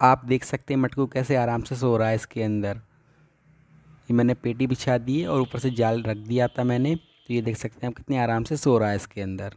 आप देख सकते हैं मटकू कैसे आराम से सो रहा है इसके अंदर। ये मैंने पेटी बिछा दी है और ऊपर से जाल रख दिया था मैंने तो ये देख सकते हैं आप कितने आराम से सो रहा है इसके अंदर।